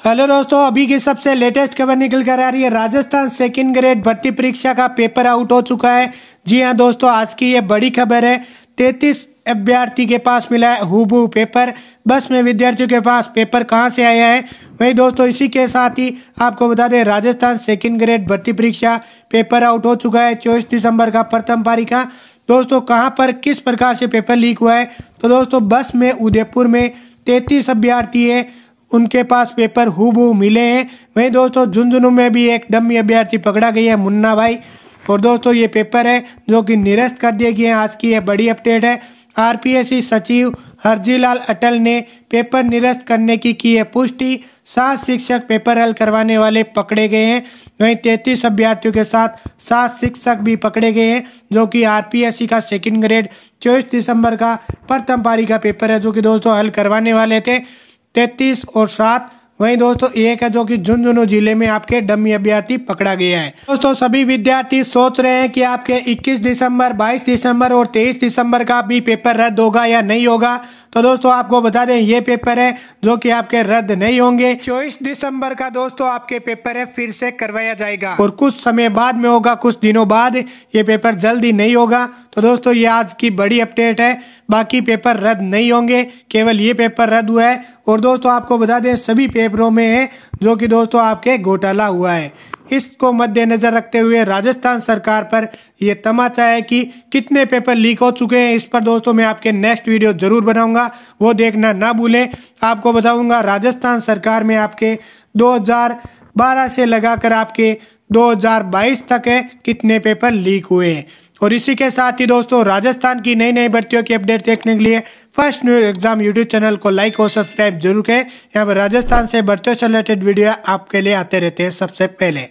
Hello दोस्तों, अभी की सबसे लेटेस्ट खबर निकल कर आ रही है। राजस्थान सेकंड ग्रेड भर्ती परीक्षा का पेपर आउट हो चुका है। जी हाँ दोस्तों, आज की ये बड़ी खबर है। तैतीस अभ्यर्थी के पास मिला है हुबू पेपर बस में विद्यार्थियों के पास पेपर कहाँ से आया है? वही दोस्तों, इसी के साथ ही आपको बता दें, राजस्थान सेकेंड ग्रेड भर्ती परीक्षा पेपर आउट हो चुका है चौबीस दिसंबर का प्रथम पारी का। दोस्तों, कहाँ पर किस प्रकार से पेपर लीक हुआ है? तो दोस्तों, बस में उदयपुर में तैतीस अभ्यर्थी है। उनके पास पेपर हु मिले। हैं वहीं दोस्तों, झुंझुनू में भी एक डमी अभ्यर्थी पकड़ा गया है, मुन्ना भाई। और दोस्तों, ये पेपर है जो कि निरस्त कर दिए गए हैं। आज की यह बड़ी अपडेट है। आरपीएससी सचिव हरजीलाल अटल ने पेपर निरस्त करने की की है पुष्टि। सात शिक्षक पेपर हल करवाने वाले पकड़े गए हैं। वहीं तैतीस अभ्यर्थियों के साथ सात शिक्षक भी पकड़े गए हैं, जो कि आरपीएससी का सेकंड ग्रेड चौबीस दिसंबर का प्रथम पारी का पेपर है, जो कि दोस्तों हल करवाने वाले थे। तैतीस और सात। वहीं दोस्तों, एक है जो कि झुंझुनू ज़िले में आपके डमी अभ्यर्थी पकड़ा गया है। दोस्तों, सभी विद्यार्थी सोच रहे हैं कि आपके 21 दिसंबर 22 दिसंबर और 23 दिसंबर का भी पेपर रद्द होगा या नहीं होगा? तो दोस्तों, आपको बता दें, ये पेपर है जो कि आपके रद्द नहीं होंगे। चौबीस दिसंबर का दोस्तों, आपके पेपर है, फिर से करवाया जाएगा। और कुछ समय बाद में होगा, कुछ दिनों बाद ये पेपर जल्दी नहीं होगा। तो दोस्तों, ये आज की बड़ी अपडेट है। बाकी पेपर रद्द नहीं होंगे, केवल ये पेपर रद्द हुआ है। और दोस्तों, आपको बता दें, सभी पेपरों में है जो कि दोस्तों आपके घोटाला हुआ है, इसको मद्देनजर रखते हुए राजस्थान सरकार पर यह तमाचा है कि कितने पेपर लीक हो चुके हैं, इस पर दोस्तों मैं आपके नेक्स्ट वीडियो ज़रूर बनाऊँगा, वो देखना ना भूलें। आपको बताऊँगा, राजस्थान सरकार में आपके 2012 से लगाकर आपके 2022 तक है, कितने पेपर लीक हुए हैं। और इसी के साथ ही दोस्तों, राजस्थान की नई नई भर्तियों की अपडेट देखने के लिए first new exam YouTube channel को लाइक और सब्सक्राइब ज़रूर करें। यहाँ पर राजस्थान से भर्तियों से रिलेटेड वीडियो आपके लिए आते रहते हैं सबसे पहले।